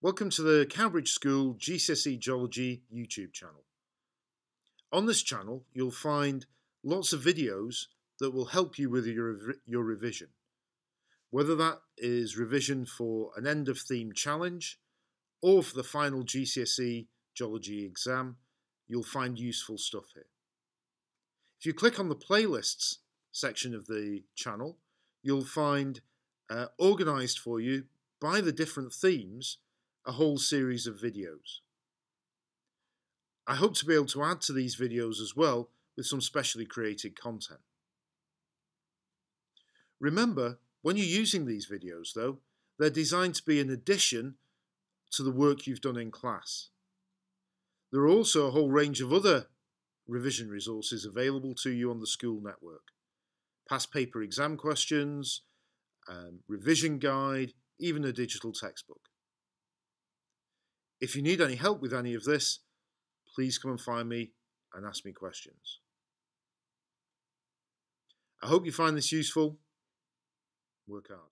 Welcome to the Cowbridge School GCSE Geology YouTube channel. On this channel you'll find lots of videos that will help you with your, your revision. Whether that is revision for an end of theme challenge or for the final GCSE Geology exam, you'll find useful stuff here. If you click on the playlists section of the channel, you'll find uh, organised for you by the different themes a whole series of videos. I hope to be able to add to these videos as well with some specially created content. Remember, when you're using these videos though, they're designed to be an addition to the work you've done in class. There are also a whole range of other revision resources available to you on the school network. Past paper exam questions, um, revision guide, even a digital textbook. If you need any help with any of this, please come and find me and ask me questions. I hope you find this useful. Work hard.